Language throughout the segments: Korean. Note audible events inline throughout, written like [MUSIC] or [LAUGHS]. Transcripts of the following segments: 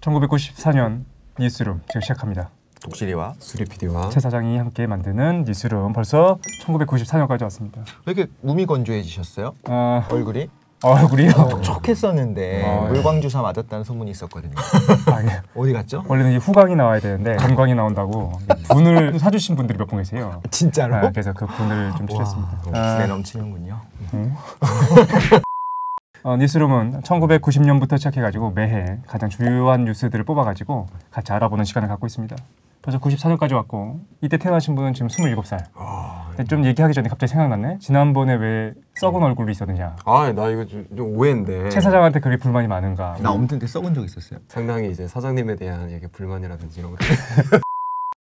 1994년 뉴스룸 지금 시작합니다. 독실이와 수리 PD와 최 사장이 함께 만드는 뉴스룸 벌써 1994년까지 왔습니다. 왜 이렇게 몸이 건조해지셨어요? 어, 얼굴이? 얼굴이요? 촉촉했었는데 어, 예. 물광 주사 맞았다는 소문이 있었거든요. [LAUGHS] 아니, 어디 갔죠? 원래는 이 후광이 나와야 되는데 간광이 나온다고 분을 [LAUGHS] 사주신 분들이 몇 분 계세요. 진짜로? 아, 그래서 그 분을 좀 줄였습니다. 와, 아, 내 넘치는군요. [LAUGHS] 어, 뉴스룸은 1990년부터 시작해가지고 매해 가장 주요한 뉴스들을 뽑아가지고 같이 알아보는 시간을 갖고 있습니다. 벌써 94년까지 왔고 이때 태어나신 분은 지금 27살. 근데 좀 얘기하기 전에 갑자기 생각났네. 지난번에 왜 썩은 얼굴로 있었느냐. 아 나 이거 좀, 좀 오해인데 최 사장한테 그렇게 불만이 많은가. 나 없는데 썩은 적 있었어요. 상당히 이제 사장님에 대한 이게 불만이라든지 이런 것 [LAUGHS]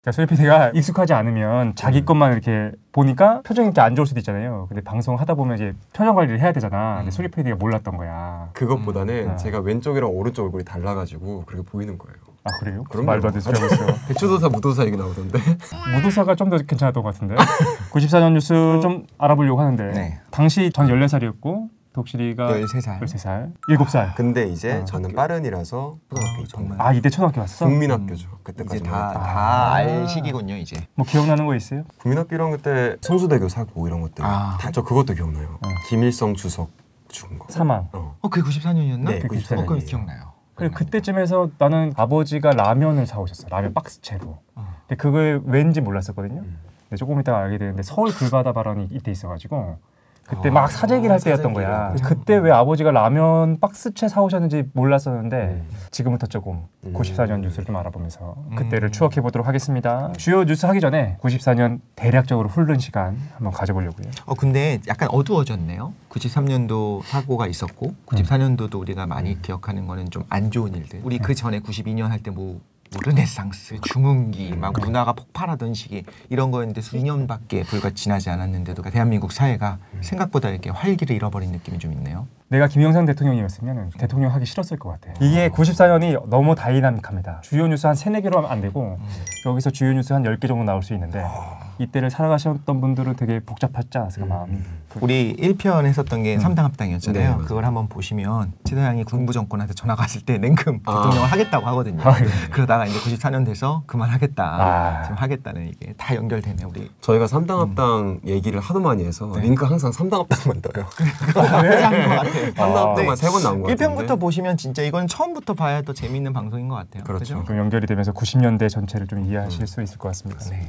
자, 소리 PD가 익숙하지 않으면 자기 것만 이렇게 보니까 표정이 이렇게 안 좋을 수도 있잖아요. 근데 방송 하다 보면 이제 표정 관리를 해야 되잖아. 근데 소리 PD가 몰랐던 거야. 그것보다는 음. 제가 왼쪽이랑 오른쪽 얼굴이 달라가지고 그렇게 보이는 거예요. 아 그래요? 그럼요. 말도 안 되는 소리 하고 있어요. 배추도사 무도사 얘기 나오던데 [LAUGHS] 무도사가 좀 더 괜찮았던 것 같은데. [LAUGHS] 94년 뉴스 좀 알아보려고 하는데 네. 당시 전 14살이었고 독실이가 13살. 13살, 7살. 근데 이제 어, 저는 빠른이라서 초등학교 있 정말. 아 이때 초등학교 왔어? 국민학교죠. 이제 그때까지 다다다 아. 알 시기군요 이제. 뭐 기억나는 거 있어요? 국민학교 1학년 때 성수대교 사고 이런 것들 아. 다 저 그것도 기억나요. 어. 김일성 주석 죽은 거. 사망. 어. 어 그게 94년이었나? 네, 그게 94 어. 기억나요. 그리고 그때쯤에서 나는 아버지가 라면을 사오셨어. 라면 박스채로. 어. 근데 그걸 왠지 몰랐었거든요. 음. 근데 조금 이따가 알게 되는데 서울 불바다 발언이 이때 있어가지고 그때 아, 막 사재기를 할 때였던 사재기를. 거야. 그때 왜 아버지가 라면 박스채 사오셨는지 몰랐었는데 음. 지금부터 조금 음. 94년 뉴스를 좀 알아보면서 음. 그때를 추억해 보도록 하겠습니다. 주요 뉴스 하기 전에 94년 대략적으로 훑는 시간 한번 가져보려고요. 어 근데 약간 어두워졌네요. 93년도 사고가 있었고 94년도도 우리가 많이 기억하는 거는 좀 안 좋은 일들. 우리 그 전에 92년 할 때 뭐 르네상스, 중흥기, 막 문화가 폭발하던 시기 이런 거였는데 수년밖에 불과 지나지 않았는데도 대한민국 사회가 생각보다 이렇게 활기를 잃어버린 느낌이 좀 있네요. 내가 김영삼 대통령이었으면 대통령 하기 싫었을 것 같아. 이게 94년이 너무 다이나믹합니다. 주요 뉴스 한 세네 개로 하면 안 되고 여기서 주요 뉴스 한 10개 정도 나올 수 있는데 이때를 살아가셨던 분들은 되게 복잡했지 않았을까 마음이. 우리 1편 했었던 게 삼당 합당이었잖아요. 네. 그걸 한번 보시면 최대장이 군부 정권한테 전화가 왔을 때 냉큼 아. 대통령을 하겠다고 하거든요. 아, 예. 그러다가 이제 94년 돼서 그만하겠다. 아. 지금 하겠다는 이게 다 연결되네 우리. 저희가 삼당 합당 얘기를 하도 많이 해서 네. 링크 항상 삼당 합당만 떠요. [LAUGHS] 아. 합당만 세번 나온 거 같은데. 1편부터 보시면 진짜 이건 처음부터 봐야 또 재미있는 방송인 것 같아요. 그렇죠. 좀 연결이 되면서 90년대 전체를 좀 이해하실 수 있을 것 같습니다. 네.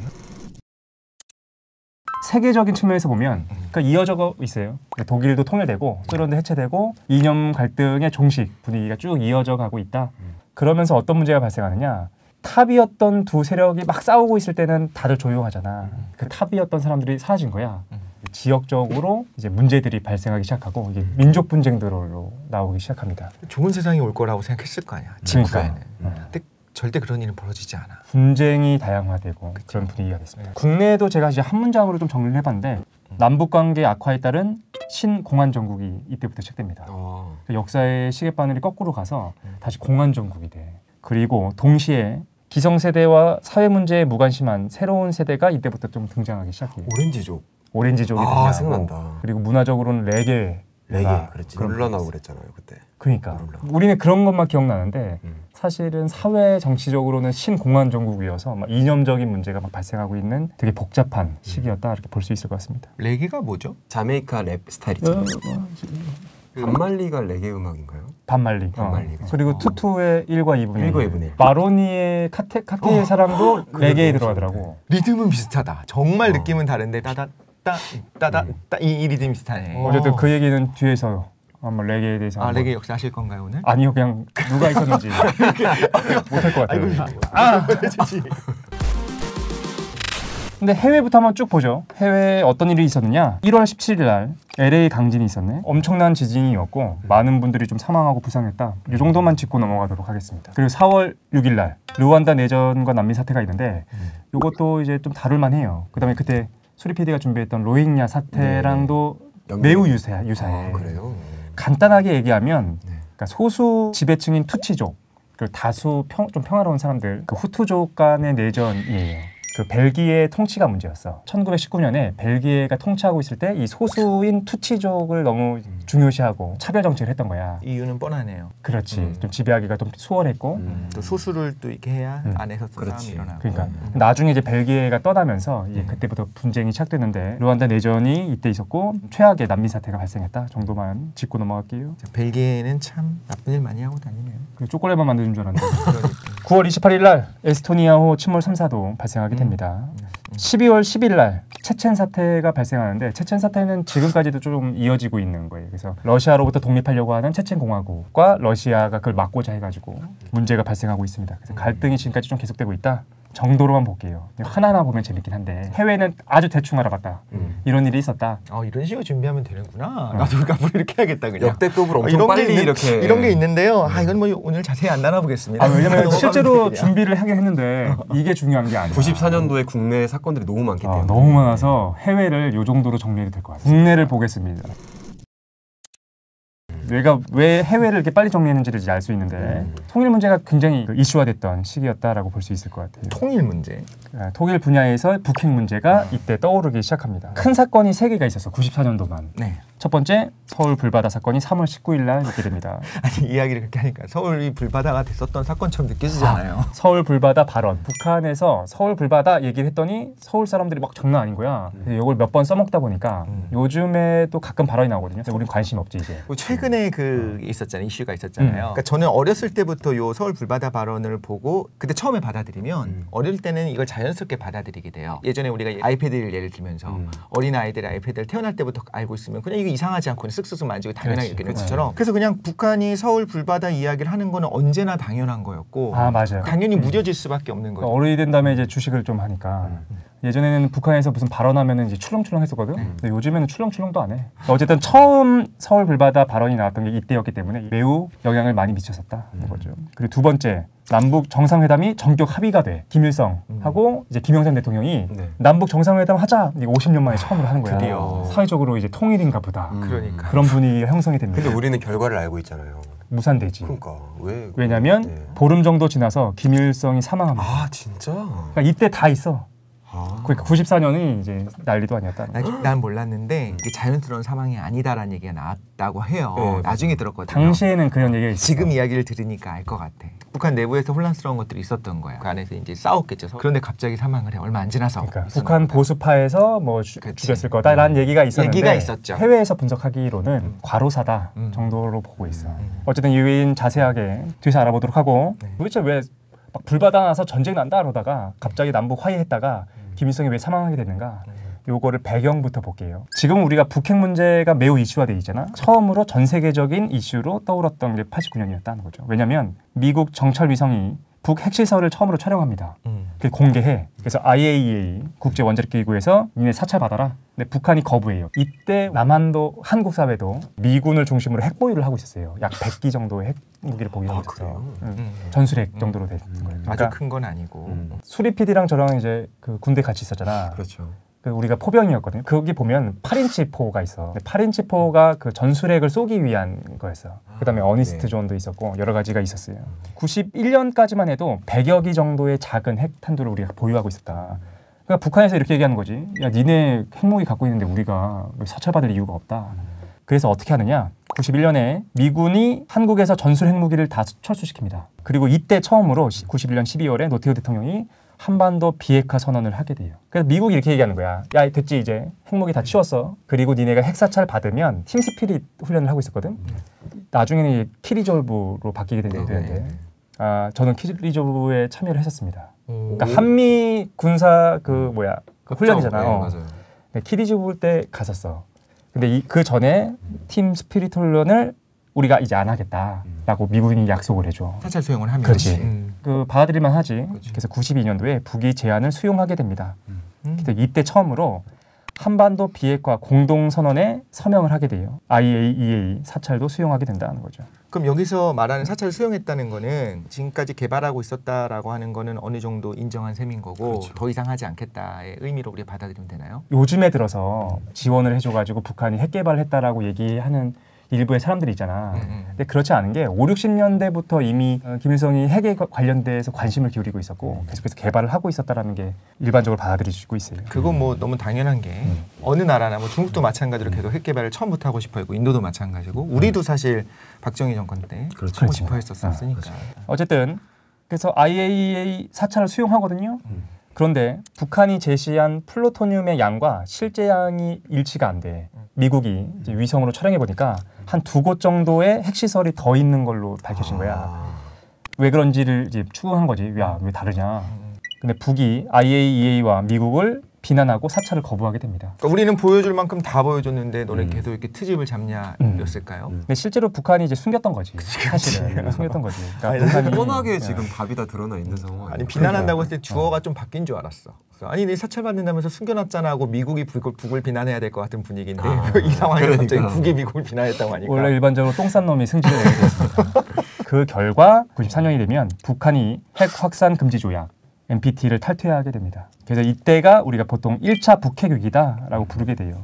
세계적인 측면에서 보면 그러니까 이어져 있어요. 독일도 통일되고 소련도 해체되고 이념 갈등의 종식 분위기가 쭉 이어져 가고 있다. 그러면서 어떤 문제가 발생하느냐? 탑이었던 두 세력이 막 싸우고 있을 때는 다들 조용하잖아. 그 탑이었던 사람들이 사라진 거야. 지역적으로 이제 문제들이 발생하기 시작하고 이게 민족 분쟁들로 나오기 시작합니다. 좋은 세상이 올 거라고 생각했을 거 아니야. 지구가에는. 음. 절대 그런 일은 벌어지지 않아. 분쟁이 다양화되고 그런 분위기가 됐습니다. 국내에도 제가 이제 한 문장으로 좀 정리를 해봤는데 남북 관계 악화에 따른 신공안 정국이 이때부터 시작됩니다. 어. 그 역사의 시계바늘이 거꾸로 가서 음. 다시 공안 정국이 돼. 그리고 동시에 기성세대와 사회 문제에 무관심한 새로운 세대가 이때부터 좀 등장하기 시작해요. 오렌지족. 오렌지족이 아 등장하고 생각난다. 그리고 문화적으로는 레게 레게 그랬지. 룰라 나오고 그랬잖아요 그때. 그러니까 룰라. 우리는 그런 것만 기억나는데 음. 사실은 사회 정치적으로는 신공안 정국이어서 막 이념적인 문제가 막 발생하고 있는 되게 복잡한 시기였다 이렇게 볼 수 있을 것 같습니다. 레게가 뭐죠? 자메이카 랩 어, 스타일이잖아요. 반말리가 레게 음악인가요? 반말리. 반말리. 어. 그리고 투투의 1과 2분의 1과 2분의 1. 마로니의 카테, 칵테일 사랑도 레게에 너무 들어가더라고. 리듬은 비슷하다. 정말 어. 느낌은 다른데 따다 따 따다 음. 따이 이 리듬 비슷하네. 어쨌든 그 얘기는 뒤에서 한번 레게에 대해서 아 레게 역사 하실 건가요 오늘? 아니요 그냥 누가 있었는지 [LAUGHS] 못할 것 같아요. 아! 근데 해외부터 한번 쭉 보죠. 해외에 어떤 일이 있었느냐? 1월 17일 날 LA 강진이 있었네. 엄청난 지진이었고 많은 분들이 좀 사망하고 부상했다. 이 정도만 짚고 넘어가도록 하겠습니다. 그리고 4월 6일 날 르완다 내전과 난민 사태가 있는데 이것도 이제 좀 다룰 만해요. 그다음에 그때 수리 PD가 준비했던 로힝야 사태랑도 매우 유사, 유사해. 아, 그래요. 간단하게 얘기하면 네. 그러니까 소수 지배층인 투치족 그리고 다수 평, 좀 평화로운 사람들 그 후투족 간의 내전이에요. 그 벨기에 통치가 문제였어. 1919년에 벨기에가 통치하고 있을 때 이 소수인 투치족을 너무 중요시하고 차별 정책을 했던 거야. 이유는 뻔하네요. 그렇지. 음. 좀 지배하기가 좀 수월했고. 음. 또 소수를 또 이렇게 해야 음. 안에서 또 그렇지. 싸움이 일어나고. 그러니까 음. 나중에 이제 벨기에가 떠나면서 이제 음. 그때부터 분쟁이 시작됐는데 루안다 내전이 이때 있었고 최악의 난민 사태가 발생했다 정도만 짚고 넘어갈게요. 자, 벨기에는 참 나쁜 일 많이 하고 다니네요. 그 초콜릿만 만드는 줄 알았는데 그러니까. 9월 28일 날 에스토니아호 침몰 3사도 발생하게 음. 됩니다. 12월 10일 날 체첸 사태가 발생하는데 체첸 사태는 지금까지도 좀 이어지고 있는 거예요. 그래서 러시아로부터 독립하려고 하는 체첸 공화국과 러시아가 그걸 막고자 해가지고 문제가 발생하고 있습니다. 그래서 갈등이 지금까지 좀 계속되고 있다. 정도로만 볼게요. 하나하나 보면 재밌긴 한데 해외는 아주 대충 알아봤다. 음. 이런 일이 있었다. 어, 이런 식으로 준비하면 되는구나. 어. 나도 앞으로 이렇게 해야겠다 그냥. 역대급으로 어, 엄청 게 빨리 있는- 이렇게 이런 게 있는데요. 아 이건 뭐 오늘 자세히 안 나눠보겠습니다. 아, 왜냐면 실제로. 준비를 하긴 했는데 [LAUGHS] 이게 중요한 게 아니야. 94년도에 국내 사건들이 너무 많기 때문에 어, 너무 많아서 해외를 요 정도로 정리해도 될 것 같아요. 국내를 보겠습니다. 내가 왜 해외를 이렇게 빨리 정리했는지를 이제 알 수 있는데 음. 통일 문제가 굉장히 그 이슈화됐던 시기였다라고 볼 수 있을 것 같아요. 통일 문제. 아, 통일 분야에서 북핵 문제가 이때 떠오르기 시작합니다. 큰 사건이 세 개가 있었어. 94년도만. 네. 첫 번째 서울 불바다 사건이 3월 19일 날 있게 됩니다. [LAUGHS] 아니 이야기를 그렇게 하니까 서울이 불바다가 됐었던 사건처럼 느껴지잖아요. 서울 불바다 발언. 북한에서 서울 불바다 얘기를 했더니 서울 사람들이 막 장난 아닌 거야. 근데 이걸 몇 번 써먹다 보니까 음. 요즘에도 가끔 발언이 나오거든요. 우린 관심 없지 이제. 뭐 최근에 그 있었잖아요 이슈가 있었잖아요. 음. 그러니까 저는 어렸을 때부터 요 서울 불바다 발언을 보고 그때 처음에 받아들이면 음. 어릴 때는 이걸 자연스럽게 받아들이게 돼요. 예전에 우리가 아이패드를 예를 들면서 음. 어린 아이들이 아이패드를 태어날 때부터 알고 있으면 그냥 이거 이상하지 않고 쓱쓱쓱 만지고 당연하게 그렇지. 여기는 그렇지. 것처럼 그래서 그냥 북한이 서울 불바다 이야기를 하는 거는 언제나 당연한 거였고 아 맞아요. 당연히 무뎌질 수밖에 없는 그러니까 거죠. 어른이 된 다음에 이제 주식을 좀 하니까 예전에는 북한에서 무슨 발언하면은 이제 출렁출렁 했었거든. 근데 요즘에는 출렁출렁도 안 해. 그러니까 어쨌든 처음 서울 불바다 발언이 나왔던 게 이때였기 때문에 매우 영향을 많이 미쳤었다는 거죠. 그리고 두 번째 남북 정상회담이 전격 합의가 돼 김일성하고 이제 김영삼 대통령이 네. 남북 정상회담 하자 이게 50년 만에 처음으로 하는 거야. 드디어. 사회적으로 이제 통일인가 보다. 음. 그러니까. 그런 분위기가 형성이 됩니다. 근데 우리는 결과를 알고 있잖아요. 무산되지. 그러니까 왜? 왜냐하면 네. 보름 정도 지나서 김일성이 사망합니다. 아 진짜? 그러니까 이때 다 있어. 아. 그러니까 94년이 이제 난리도 아니었다는 거죠. 난, 난 몰랐는데 이게 자연스러운 사망이 아니다라는 얘기가 나왔다고 해요. 네, 나중에 들었거든요. 당시에는 그런 얘기가 있었어. 지금 이야기를 들으니까 알 것 같아. 북한 내부에서 혼란스러운 것들이 있었던 거야. 그 안에서 이제 싸웠겠죠. 그런데 갑자기 사망을 해. 얼마 안 지나서. 그러니까 북한. 보수파에서 뭐 주-. 죽였을 거다라는 얘기가 있었는데 얘기가 있었죠. 해외에서 분석하기로는 과로사다 음. 정도로 보고 있어. 음. 어쨌든 이 외인 자세하게 뒤에서 알아보도록 하고 네. 도대체 왜 막 불바다 나서 전쟁 난다 그러다가 갑자기 남북 화해했다가 음. 김일성이 왜 사망하게 됐는가? 요거를 배경부터 볼게요. 지금 우리가 북핵 문제가 매우 이슈화돼 있잖아. 처음으로 전 세계적인 이슈로 떠올랐던 게 89년이었다는 거죠. 왜냐하면 미국 정찰 위성이 북 핵시설을 처음으로 촬영합니다. 음. 그 공개해. 그래서 IAEA 국제 원자력 기구에서 니네 사찰 받아라. 근데 북한이 거부해요. 이때 남한도 한국 사회도 미군을 중심으로 핵 보유를 하고 있었어요. 약 100기 정도의 핵 무기를 보유하고 아, 있었어. 그래요? 응. 음. 전술핵 정도로 됐던 음. 거예요. 아주 그러니까 큰건 아니고. 음. 수리 PD랑 저랑 이제 그 군대 같이 있었잖아. 그렇죠. 그 우리가 포병이었거든요. 거기 보면 8인치 포가 있어. 8인치 포가 그 전술핵을 쏘기 위한 거였어. 그다음에 어니스트 네. 존도 있었고 여러 가지가 있었어요. 91년까지만 해도 100여 기 정도의 작은 핵 탄두를 우리가 보유하고 있었다. 그러니까 북한에서 이렇게 얘기하는 거지. 야, 니네 핵무기 갖고 있는데 우리가 사찰받을 이유가 없다. 그래서 어떻게 하느냐? 91년에 미군이 한국에서 전술 핵무기를 다 철수시킵니다. 그리고 이때 처음으로 91년 12월에 노태우 대통령이 한반도 비핵화 선언을 하게 돼요. 그래서 미국이 이렇게 얘기하는 거야. 야, 됐지 이제 핵무기 다 치웠어. 그리고 니네가 핵사찰 받으면 팀 스피릿 훈련을 하고 있었거든. 나중에는 키리졸브로 바뀌게 네, 되는데, 네. 아 저는 키리졸브에 참여를 했었습니다. 오. 그러니까 한미 군사 그 뭐야 그 훈련이잖아. 네, 요 맞아요. 키리졸브 때 갔었어. 근데 이, 그 전에 팀 스피릿 훈련을 우리가 이제 안 하겠다라고 미군이 약속을 해줘. 사찰 수용을 하면. 그렇지. 음. 그 받아들일만 하지. 그렇지. 그래서 92년도에 북이 제안을 수용하게 됩니다. 음. 근데 이때 처음으로 한반도 비핵화 공동 선언에 서명을 하게 돼요. IAEA 사찰도 수용하게 된다는 거죠. 그럼 여기서 말하는 사찰 수용했다는 거는 지금까지 개발하고 있었다라고 하는 거는 어느 정도 인정한 셈인 거고 그렇죠. 더 이상 하지 않겠다의 의미로 우리가 받아들이면 되나요? 요즘에 들어서 지원을 해줘가지고 북한이 핵 개발을 했다라고 얘기하는 일부의 사람들이 있잖아. 음, 음. 근데 그렇지 않은 게 5, 60년대부터 이미 어, 김일성이 핵에 과- 관련돼서 관심을 기울이고 있었고 계속해서 개발을 하고 있었다라는 게 일반적으로 받아들여지고 있어요. 그건 뭐 너무 당연한 게 음. 어느 나라나 뭐 중국도 마찬가지로 계속 핵 개발을 처음부터 하고 싶어 했고 인도도 마찬가지고 우리도 사실 박정희 정권 때 그렇죠. 하고 그렇죠. 싶어 했었으니까 어쨌든 그래서 IAEA 사찰을 수용하거든요. 그런데 북한이 제시한 플루토늄의 양과 실제 양이 일치가 안 돼. 미국이 이제 위성으로 촬영해 보니까 한 두 곳 정도의 핵시설이 더 있는 걸로 밝혀진 거야. 아. 왜 그런지를 이제 추궁한 거지. 야, 왜 다르냐. 근데 북이 IAEA와 미국을 비난하고 사찰을 거부하게 됩니다. 그러니까 우리는 보여줄 만큼 다 보여줬는데 너네 음. 계속 이렇게 트집을 잡냐였을까요? 음. 근데 실제로 북한이 이제 숨겼던 거지. 사실은 [LAUGHS] 숨겼던 거지. 그러니까 아니, 북한이 뻔하게 어. 지금 답이 다 드러나 있는 상황. 아니 비난한다고 했을 때 주어가 좀 바뀐 줄 알았어. 아니 내 사찰 받는다면서 숨겨놨잖아 하고 미국이 북을, 북을 비난해야 될 것 같은 분위기인데 아, [LAUGHS] 이 상황에 갑자기 그러니까. 북이 미국을 비난했다고 하니까 원래 일반적으로 똥 싼 놈이 승진을 되었습니다. [LAUGHS] 그 결과 94년이 되면 북한이 핵 확산 금지 조약 NPT를 탈퇴하게 됩니다. 그래서 이때가 우리가 보통 1차 북핵 위기다라고 부르게 돼요.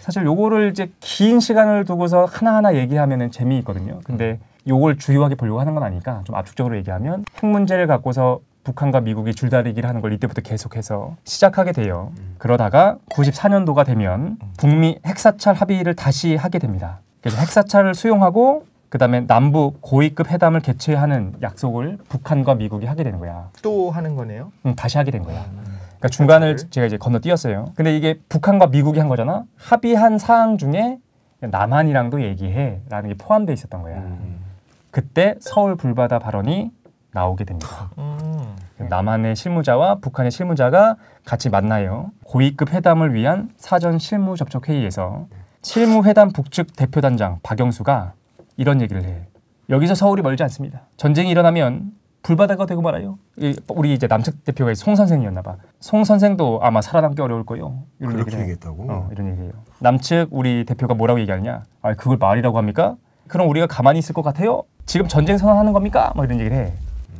사실 요거를 이제 긴 시간을 두고서 하나하나 얘기하면은 재미있거든요. 근데 요걸 주요하게 보려고 하는 건 아니니까 좀 압축적으로 얘기하면 핵 문제를 갖고서 북한과 미국이 줄다리기를 하는 걸 이때부터 계속해서 시작하게 돼요. 그러다가 94년도가 되면 북미 핵사찰 합의를 다시 하게 됩니다. 그래서 핵사찰을 수용하고 그다음에 남북 고위급 회담을 개최하는 약속을 북한과 미국이 하게 되는 거야. 또 하는 거네요. 음, 다시 하게 된 거야. 그러니까 중간을 핵사찰을? 제가 이제 건너뛰었어요. 근데 이게 북한과 미국이 한 거잖아. 합의한 사항 중에 남한이랑도 얘기해라는 게 포함되어 있었던 거야. 음. 그때 서울 불바다 발언이 나오게 됩니다. 음. 남한의 실무자와 북한의 실무자가 같이 만나요. 고위급 회담을 위한 사전 실무 접촉 회의에서 실무 회담 북측 대표단장 박영수가 이런 얘기를 해. 여기서 서울이 멀지 않습니다. 전쟁이 일어나면 불바다가 되고 말아요. 이- 우리 이제 남측 대표가 송 선생이었나 봐. 송 선생도 아마 살아남기 어려울 거요. 이런 그렇게. 얘기했다고. 어, 이런 얘기예요. 남측 우리 대표가 뭐라고 얘기하느냐? 아, 그걸 말이라고 합니까? 그럼 우리가 가만히 있을 것 같아요? 지금 전쟁 선언하는 겁니까? 뭐 이런 얘기를 해.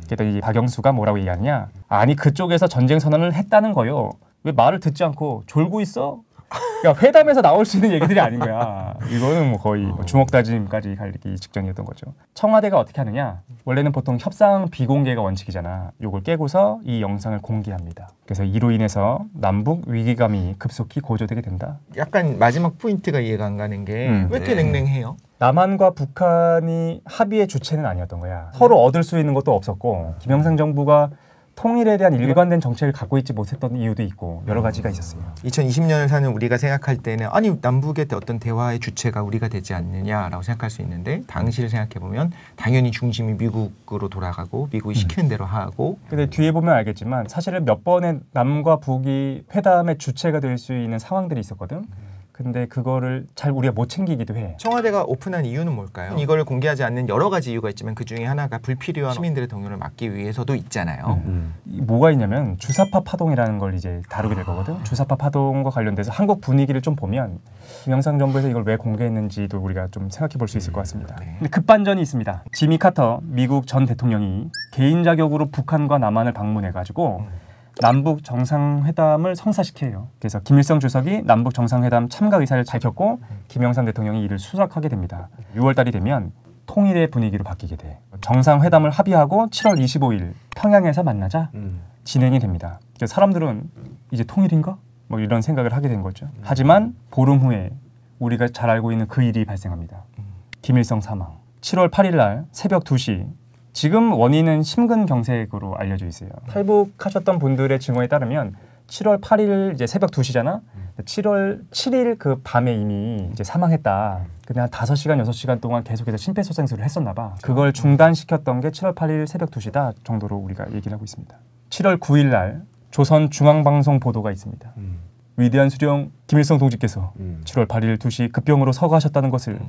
그랬더니 이 박영수가 뭐라고 얘기하느냐? 아니 그쪽에서 전쟁 선언을 했다는 거요. 왜 말을 듣지 않고 졸고 있어? 그러니까 회담에서 나올 수 있는 얘기들이 아닌 거야. 이거는 뭐 거의 뭐 주먹 다짐까지 갈기 직전이었던 거죠. 청와대가 어떻게 하느냐? 원래는 보통 협상 비공개가 원칙이잖아. 요걸 깨고서 이 영상을 공개합니다. 그래서 이로 인해서 남북 위기감이 급속히 고조되게 된다. 약간 마지막 포인트가 이해가 안 가는 게왜 음. 이렇게 네. 냉랭해요? 남한과 북한이 합의의 주체는 아니었던 거야. 서로 얻을 수 있는 것도 없었고 김영삼 정부가 통일에 대한 일관된 정책을 갖고 있지 못했던 이유도 있고 여러 가지가 있었어요. 2020년을 사는 우리가 생각할 때는 아니 남북의 어떤 대화의 주체가 우리가 되지 않느냐라고 생각할 수 있는데 당시를 생각해 보면 당연히 중심이 미국으로 돌아가고 미국이 시키는 대로 하고 근데 뒤에 보면 알겠지만 사실은 몇 번의 남과 북이 회담의 주체가 될 수 있는 상황들이 있었거든. 근데 그거를 잘 우리가 못 챙기기도 해. 청와대가 오픈한 이유는 뭘까요? 이걸 공개하지 않는 여러 가지 이유가 있지만 그 중에 하나가 불필요한 시민들의 동요를 막기 위해서도 있잖아요. 음. 이 뭐가 있냐면 주사파 파동이라는 걸 이제 다루게 될 거거든. 주사파 파동과 관련돼서 한국 분위기를 좀 보면 김영삼 정부에서 이걸 왜 공개했는지도 우리가 좀 생각해 볼 수 있을 것 같습니다. 네. 근데 급반전이 있습니다. 지미 카터 미국 전 대통령이 개인 자격으로 북한과 남한을 방문해 가지고 남북 정상회담을 성사시켜요. 그래서 김일성 주석이 남북 정상회담 참가 의사를 밝혔고 김영삼 대통령이 이를 수락하게 됩니다. 6월 달이 되면 통일의 분위기로 바뀌게 돼. 정상회담을 합의하고 7월 25일 평양에서 만나자 음. 진행이 됩니다. 그래서 사람들은 이제 통일인가? 뭐 이런 생각을 하게 된 거죠. 하지만 보름 후에 우리가 잘 알고 있는 그 일이 발생합니다. 김일성 사망. 7월 8일 날 새벽 2시. 지금 원인은 심근경색으로 알려져 있어요. 탈북하셨던 분들의 증언에 따르면 7월 8일 이제 새벽 2시잖아. 7월 7일 그 밤에 이미 이제 사망했다. 근데 한 5시간, 6시간 동안 계속해서 심폐소생술을 했었나 봐. 그걸 중단시켰던 게 7월 8일 새벽 2시다 정도로 우리가 얘기를 하고 있습니다. 7월 9일 날 조선 중앙방송 보도가 있습니다. 음. 위대한 수령 김일성 동지께서 음. 7월 8일 2시 급병으로 서거하셨다는 것을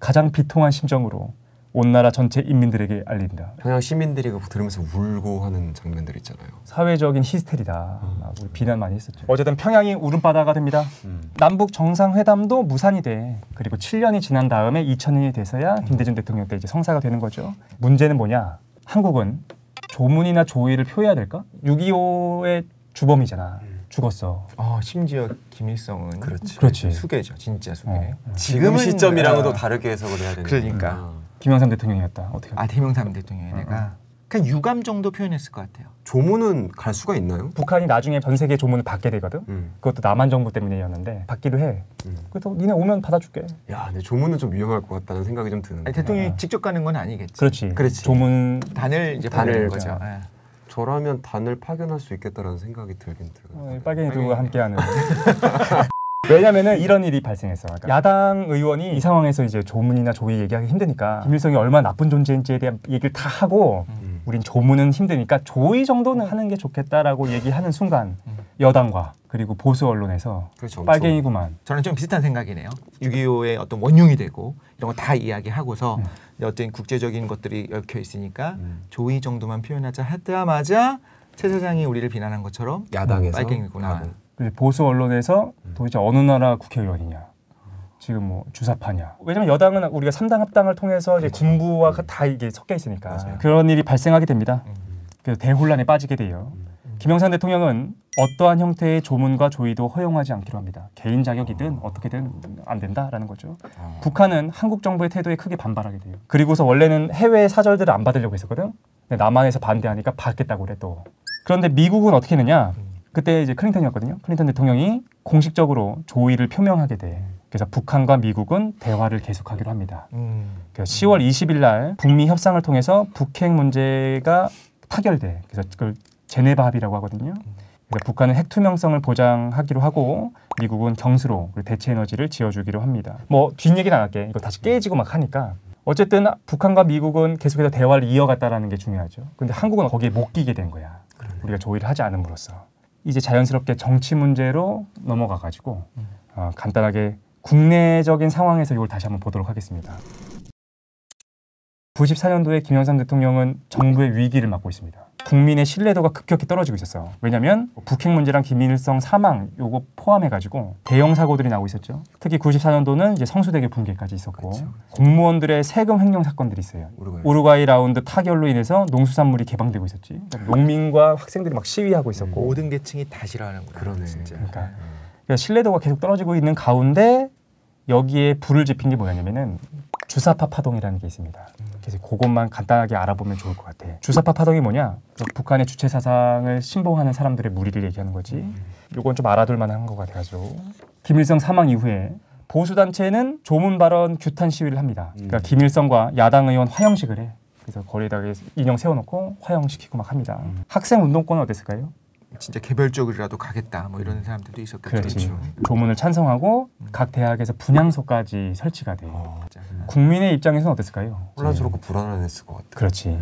가장 비통한 심정으로 온 나라 전체 인민들에게 알린다. 평양 시민들이 그거 들으면서 울고 하는 장면들 있잖아요. 사회적인 히스테리다. 막 우리 비난 많이 했었죠. 어쨌든 평양이 울음바다가 됩니다. 음. 남북 정상회담도 무산이 돼. 그리고 7년이 지난 다음에 2000년이 돼서야 김대중 대통령 때 이제 성사가 되는 거죠. 문제는 뭐냐? 한국은 조문이나 조의를 표해야 될까? 6.25의 주범이잖아. 죽었어. 어, 심지어 김일성은 그렇지. 그렇지. 수계죠, 진짜 수계. 어. 지금 지금은- 시점이랑은 또 아, 다르게 해석을 해야 되니까. 그러니까. 김영삼 대통령이었다. 어떻게? 아 대명삼 대통령이 내가 그냥 유감 정도 표현했을 것 같아요. 조문은 갈 수가 있나요? 북한이 나중에 전 세계 조문을 받게 되거든. 음. 그것도 남한 정부 때문이었는데 받기도 해. 음. 그래서 니네 오면 받아줄게. 야, 근데 조문은 좀 위험할 것 같다는 생각이 좀 드는데. 아니, 대통령이 아. 직접 가는 건 아니겠지. 그렇지. 그렇지. 조문 단을 이제 단을 보내는 거죠. 예. 저라면 단을 파견할 수 있겠다라는 생각이 들긴 들어요. 어, 빨갱이 두고 함께하는. [LAUGHS] 왜냐면은 이런 일이 발생했어. 그러니까 야당 의원이 이 상황에서 이제 조문이나 조의 얘기하기 힘드니까 김일성이 얼마나 나쁜 존재인지에 대한 얘기를 다 하고 음. 우린 조문은 힘드니까 조의 정도는 하는 게 좋겠다라고 얘기하는 순간 여당과 그리고 보수 언론에서 그렇죠. 빨갱이구만. 저는 좀 비슷한 생각이네요. 6.25의 어떤 원흉이 되고 이런 거 다 이야기하고서 음. 어떤 국제적인 것들이 얽혀 있으니까 음. 조의 정도만 표현하자 하자마자 최 사장이 우리를 비난한 것처럼 야당에서 빨갱이구나. 가고. 근데 보수 언론에서 음. 도대체 어느 나라 국회의원이냐. 지금 뭐 주사파냐. 왜냐면 여당은 우리가 삼당 합당을 통해서 이제 군부와 다 이게 섞여 있으니까 맞아요. 그런 일이 발생하게 됩니다. 음. 그래서 대혼란에 빠지게 돼요. 음. 김영삼 대통령은 어떠한 형태의 조문과 조의도 허용하지 않기로 합니다. 개인 자격이든 어 떻게든 안 된다라는 거죠. 아. 북한은 한국 정부의 태도에 크게 반발하게 돼요. 그리고서 원래는 해외 사절들을 안 받으려고 했었거든. 근데 남한에서 반대하니까 받겠다고 그래 또. 그런데 미국은 어떻게 했느냐? 그때 이제 클린턴이었거든요. 클린턴 대통령이 공식적으로 조의를 표명하게 돼. 그래서 북한과 미국은 대화를 계속하기로 합니다. 음. 그래서 10월 20일 날 북미 협상을 통해서 북핵 문제가 타결돼. 그래서 그걸 제네바 합의라고 하거든요. 그래서 북한은 핵 투명성을 보장하기로 하고 미국은 경수로 대체 에너지를 지어주기로 합니다. 뭐 뒷얘기는 안 할게. 이거 다시 깨지고 막 하니까 어쨌든 북한과 미국은 계속해서 대화를 이어갔다라는 게 중요하죠. 근데 한국은 거기에 못 끼게 된 거야. 우리가 조의를 하지 않음으로써 이제 자연스럽게 정치 문제로 넘어가 가지고 어, 간단하게 국내적인 상황에서 이걸 다시 한번 보도록 하겠습니다. 94년도에 김영삼 대통령은 정부의 위기를 맞고 있습니다. 국민의 신뢰도가 급격히 떨어지고 있었어. 왜냐하면 북핵 문제랑 김일성 사망 요거 포함해가지고 대형 사고들이 나오고 있었죠. 특히 94년도는 이제 성수대교 붕괴까지 있었고 그렇죠. 공무원들의 세금 횡령 사건들이 있어요. 우루과이. 우루과이 라운드 타결로 인해서 농수산물이 개방되고 있었지. 그러니까 농민과 학생들이 막 시위하고 있었고. 모든 계층이 다 싫어하는구나. 그러네. 진짜. 그러니까 그러니까 신뢰도가 계속 떨어지고 있는 가운데 여기에 불을 지핀 게 뭐냐면은 주사파 파동이라는 게 있습니다. 그래서 그것만 간단하게 알아보면 좋을 것 같아. 주사파 파동이 뭐냐? 그 북한의 주체 사상을 신봉하는 사람들의 무리를 얘기하는 거지. 요건 좀 알아둘 만한 것 같아가지고 김일성 사망 이후에 보수 단체는 조문 발언 규탄 시위를 합니다. 그러니까 음. 김일성과 야당 의원 화형식을 해. 그래서 거리에다가 인형 세워놓고 화형시키고 막 합니다. 학생 운동권은 어땠을까요? 진짜 개별적으로라도 가겠다. 뭐 이런 사람들도 있었겠죠. 그렇지. 그렇죠. 조문을 찬성하고 각 대학에서 분향소까지 설치가 돼. 어. 국민의 입장에서는 어땠을까요? 혼란스럽고 불안했을 것 같아. 그렇지.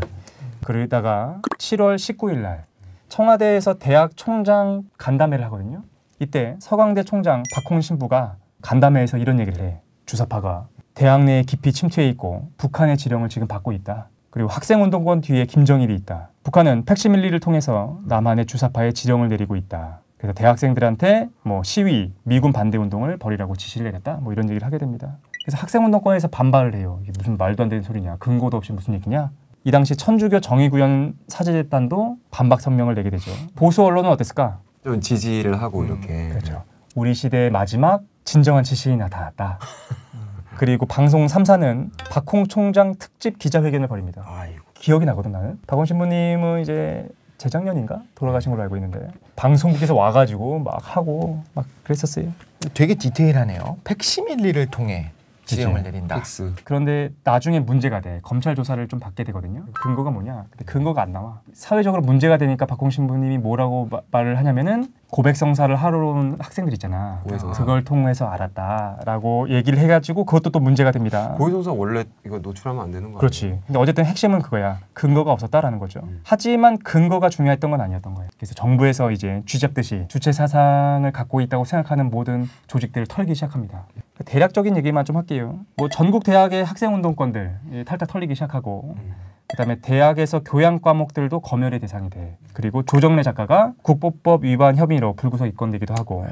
그러다가 7월 19일 날 청와대에서 대학 총장 간담회를 하거든요. 이때 서강대 총장 박홍 신부가 간담회에서 이런 얘기를 해. 주사파가 대학 내에 깊이 침투해 있고 북한의 지령을 지금 받고 있다. 그리고 학생운동권 뒤에 김정일이 있다. 북한은 팩시밀리를 통해서 남한의 주사파에 지령을 내리고 있다. 그래서 대학생들한테 뭐 시위, 미군 반대 운동을 벌이라고 지시를 내렸다. 뭐 이런 얘기를 하게 됩니다. 그래서 학생운동권에서 반발을 해요. 이게 무슨 말도 안 되는 소리냐. 근거도 없이 무슨 얘기냐. 이 당시 천주교 정의구현 사제재단도 반박 성명을 내게 되죠. 보수 언론은 어땠을까? 좀 지지를 하고 음, 이렇게. 그렇죠. 우리 시대의 마지막 진정한 지식이 나타났다. [LAUGHS] 그리고 방송 3사는 박홍 총장 특집 기자회견을 벌입니다. 아이고. 기억이 나거든 나는. 박홍 신부님은 이제 재작년인가 돌아가신 걸로 알고 있는데 방송국에서 와가지고 막 하고 막 그랬었어요. 되게 디테일하네요. 팩시밀리를 통해 지령을 그치. 내린다. 팩스. 그런데 나중에 문제가 돼. 검찰 조사를 좀 받게 되거든요. 근거가 뭐냐? 근데 근거가 안 나와. 사회적으로 문제가 되니까 박홍 신부님이 뭐라고 마- 말을 하냐면은 고백 성사를 하러 온 학생들 있잖아. 고해성사. 그걸 통해서 알았다라고 얘기를 해가지고 그것도 또 문제가 됩니다. 고해성사 원래 이거 노출하면 안 되는 거 그렇지. 근데 어쨌든 핵심은 그거야. 근거가 없었다라는 거죠. 음. 하지만 근거가 중요했던 건 아니었던 거예요. 그래서 정부에서 이제 쥐잡듯이 주체 사상을 갖고 있다고 생각하는 모든 조직들을 털기 시작합니다. 대략적인 얘기만 좀 할게요. 뭐 전국 대학의 학생 운동권들 예, 탈탈 털리기 시작하고 음. 그다음에 대학에서 교양 과목들도 검열의 대상이 돼. 그리고 조정래 작가가 국보법 위반 혐의로 불구속 입건되기도 하고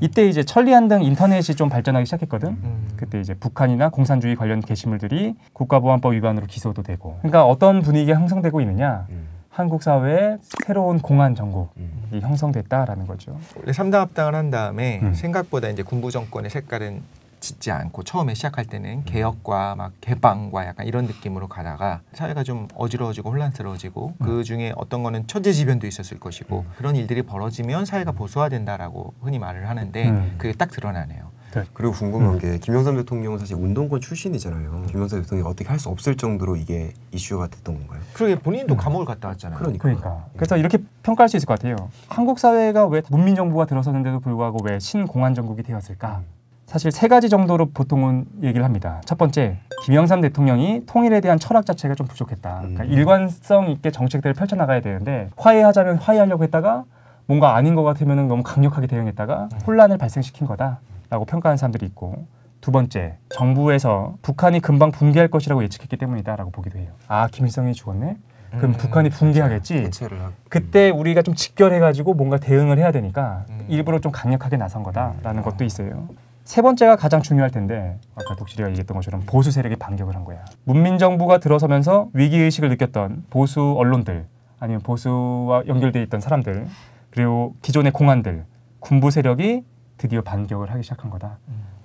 이때 이제 천리안 등 인터넷이 좀 발전하기 시작했거든. 음. 그때 이제 북한이나 공산주의 관련 게시물들이 국가보안법 위반으로 기소도 되고. 그러니까 어떤 분위기가 형성되고 있느냐? 음. 한국 사회에 새로운 공안 정국이 음. 형성됐다라는 거죠. 원래 삼당 합당을 한 다음에 음. 생각보다 이제 군부 정권의 색깔은 짙지 않고 처음에 시작할 음. 때는 개혁과 막 개방과 약간 이런 느낌으로 가다가 사회가 좀 어지러워지고 혼란스러워지고 음. 그 중에 어떤 거는 천재지변도 있었을 것이고 그런 일들이 벌어지면 사회가 보수화된다라고 흔히 말을 하는데 음. 그게 딱 드러나네요. 그리고 궁금한 게 김영삼 대통령은 사실 운동권 출신이잖아요. 김영삼 대통령이 어떻게 할 수 없을 정도로 이게 이슈가 됐던 건가요? 그러게 본인도 감옥을 갔다 왔잖아요. 그러니까. 그러니까 그래서 이렇게 평가할 수 있을 것 같아요. 한국 사회가 왜 문민 정부가 들어섰는데도 불구하고 왜 신공안 정국이 되었을까? 사실 세 가지 정도로 보통은 얘기를 합니다. 첫 번째, 김영삼 대통령이 통일에 대한 철학 자체가 좀 부족했다. 그러니까 음. 일관성 있게 정책들을 펼쳐 나가야 되는데 화해하자면 화해하려고 했다가 뭔가 아닌 것 같으면 너무 강력하게 대응했다가 혼란을 발생시킨 거다라고 평가하는 사람들이 있고 두 번째, 정부에서 북한이 금방 붕괴할 것이라고 예측했기 때문이다라고 보기도 해요. 아, 김일성이 죽었네? 그럼 음. 북한이 붕괴하겠지. 해체를 하고. 그때 우리가 좀 직결해가지고 뭔가 대응을 해야 되니까 음. 일부러 좀 강력하게 나선 거다라는 것도 있어요. 세 번째가 가장 중요할 텐데 아까 독실이가 얘기했던 것처럼 보수 세력이 반격을 한 거야. 문민 정부가 들어서면서 위기 의식을 느꼈던 보수 언론들 아니면 보수와 연결돼 있던 사람들 그리고 기존의 공안들 군부 세력이 드디어 반격을 하기 시작한 거다.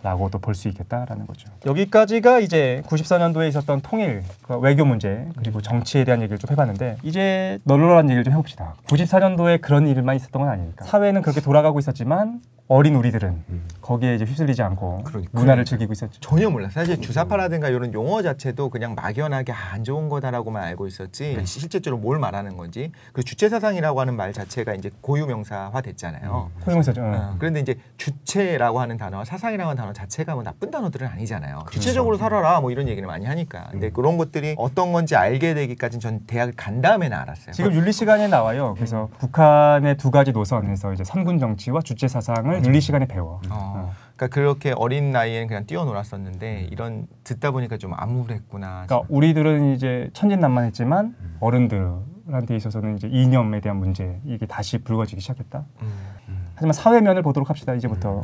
라고도 볼 수 있겠다라는 거죠. 여기까지가 이제 94년도에 있었던 통일, 그 외교 문제 그리고 정치에 대한 얘기를 좀 해봤는데 이제 널널한 얘기를 좀 해봅시다. 94년도에 그런 일만 있었던 건 아니니까 사회는 그렇게 돌아가고 있었지만 어린 우리들은 음. 거기에 이제 휘둘리지 않고 그러니까. 문화를 즐기고 있었죠. 전혀 몰라. 사실 주사파라든가 이런 용어 자체도 그냥 막연하게 아, 안 좋은 거다라고만 알고 있었지 실제적으로 뭘 말하는 건지 그 주체 사상이라고 하는 말 자체가 이제 고유명사화 됐잖아요. 소용사죠. 어, 그런데 이제 주체라고 하는 단어와 사상이라고 하는 단어 자체가 뭐 나쁜 단어들은 아니잖아요. 주체적으로 살아라 뭐 이런 얘기를 많이 하니까. 근데 그런 것들이 어떤 건지 알게 되기까지는 전 대학을 간 다음에는 알았어요. 지금 윤리 시간에 나와요. 그래서 북한의 두 가지 노선에서 이제 선군 정치와 주체 사상을 윤리 시간에 배워. 어, 그러니까 그렇게 어린 나이에는 그냥 뛰어놀았었는데 이런 듣다 보니까 좀 암울했구나. 그러니까 우리들은 이제 천진난만했지만 어른들한테 있어서는 이제 이념에 대한 문제 이게 다시 불거지기 시작했다. 음. 하지만 사회면을 보도록 합시다. 이제부터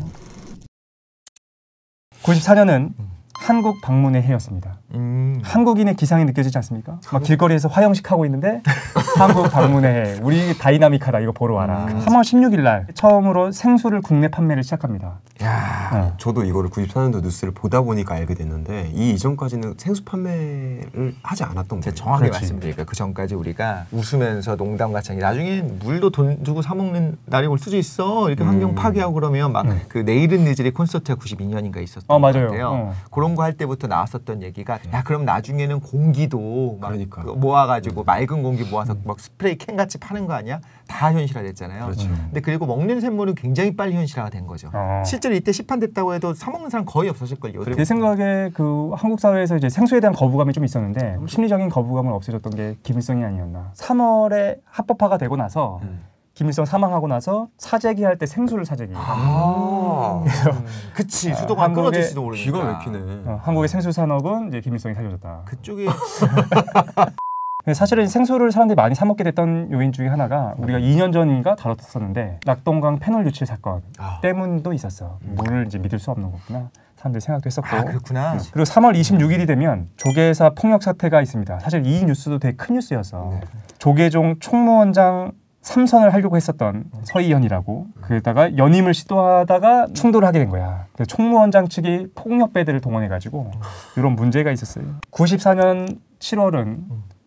94년은 한국 방문의 해였습니다. 음. 한국인의 기상이 느껴지지 않습니까? 막 길거리에서 화형식 하고 있는데 [LAUGHS] 한국 방문의 해, 우리 다이나믹하다 이거 보러 와라. 음. 3월 16일 날 처음으로 생수를 국내 판매를 시작합니다. 야. 어. 저도 이거를 94년도 뉴스를 보다 보니까 알게 됐는데 이 이전까지는 생수 판매를 하지 않았던 거예요. 정확하게 그렇지. 말씀드릴게요. 그 전까지 우리가 웃으면서 농담같이 나중에 물도 돈 주고 사 먹는 날이 올 수도 있어. 이렇게 환경 음. 파괴하고 그러면 막 음. 그 내일은 늦으리 콘서트가 92년인가 있었던 어, 것 맞아요. 같아요. 어. 그런 거 할 때부터 나왔었던 얘기가 야 그럼 나중에는 공기도 막 그러니까. 그 모아가지고 맑은 공기 모아서 막 스프레이 캔 같이 파는 거 아니야? 다 현실화됐잖아요. 그렇죠. 근데 그리고 먹는 샘물은 굉장히 빨리 현실화가 된 거죠. 어. 실제로 이때 시판됐다고 해도 사 먹는 사람 거의 없었을 걸요. 제 생각에 그 한국 사회에서 이제 생수에 대한 거부감이 좀 있었는데 심리적인 거부감을 없애줬던 게 김일성이 아니었나. 3월에 합법화가 되고 나서 음. 김일성 사망하고 나서 사재기 할 때 생수를 사재기. 아, 음, 그치 수도가 안 끊어질지도 모르니까. 기가 막히네. 어, 한국의 생수 산업은 이제 김일성이 살려줬다. 그쪽에 [LAUGHS] 사실은 생수를 사람들이 많이 사 먹게 됐던 요인 중에 하나가 우리가 2년 전인가 다뤘었는데 낙동강 패널 유출 사건 아. 때문도 있었어. 물을 이제 믿을 수 없는 거구나. 사람들이 생각도 했었고. 아 그렇구나. 그리고 3월 26일이 되면 조계사 폭력 사태가 있습니다. 사실 이 뉴스도 되게 큰 뉴스였어. 네. 조계종 총무원장 삼선을 하려고 했었던 서희연이라고 그러다가 연임을 시도하다가 충돌을 하게 된 거야. 총무원장 측이 폭력배들을 동원해가지고 이런 문제가 있었어요. 94년 7월은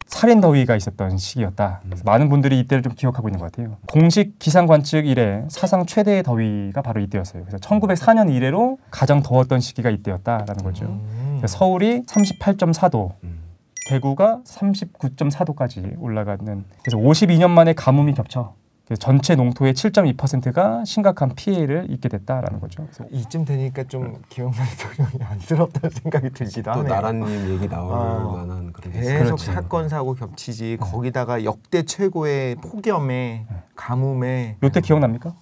살인 더위가 있었던 시기였다. 그래서 많은 분들이 이때를 좀 기억하고 있는 것 같아요. 공식 기상 관측 이래 사상 최대의 더위가 바로 이때였어요. 그래서 1904년 이래로 가장 더웠던 시기가 이때였다라는 거죠. 음. 서울이 38.4도, 음. 대구가 39.4도까지 올라가는 그래서 52년 만에 가뭄이 겹쳐 전체 농토의 7.2%가 심각한 피해를 입게 됐다라는 거죠. 그래서 이쯤 되니까 좀 기영란 대통령이 안쓰럽다는 생각이 들기도 또 하네요. 나라님 얘기 나올 어. 만한 그런. 계속 그렇지. 사건 사고 겹치지 거기다가 역대 최고의 폭염에 가뭄에 요때 기억납니까?